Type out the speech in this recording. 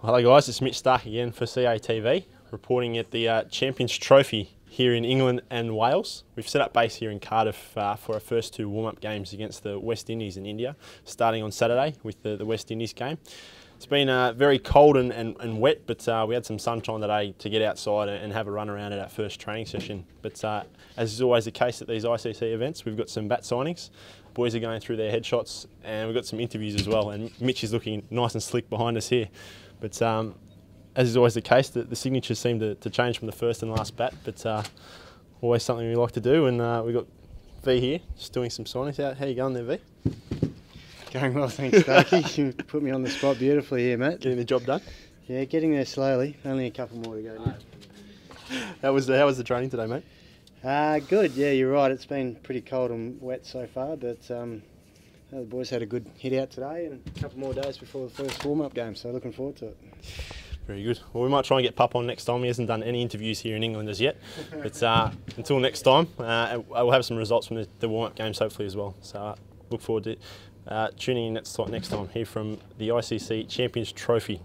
Hello guys, it's Mitch Starc again for CATV, reporting at the uh, Champions Trophy here in England and Wales. We've set up base here in Cardiff uh, for our first two warm-up games against the West Indies in India, starting on Saturday with the, the West Indies game. It's been uh, very cold and, and, and wet, but uh, we had some sunshine today to get outside and have a run around at our first training session. But uh, as is always the case at these ICC events, we've got some bat signings. Boys are going through their headshots, and we've got some interviews as well. And Mitch is looking nice and slick behind us here. But um, as is always the case, the, the signatures seem to, to, change from the first and last bat. But uh, always something we like to do. And uh, we've got V here, just doing some signings. How, how you going there, V? Going well, thanks, Starkey. you put me on the spot beautifully here, mate. Getting the job done? Yeah, getting there slowly. Only a couple more to go now. how was the, how was the training today, mate? Uh, good. Yeah, you're right. It's been pretty cold and wet so far, but um, the boys had a good hit out today and a couple more days before the first warm-up game. So looking forward to it. Very good. Well, we might try and get Pup on next time. He hasn't done any interviews here in England as yet. But uh, until next time, uh, we'll have some results from the, the warm-up games hopefully as well. So uh, look forward to uh, tuning in next, next time. Here from the ICC Champions Trophy